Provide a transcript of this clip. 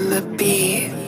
on the beat.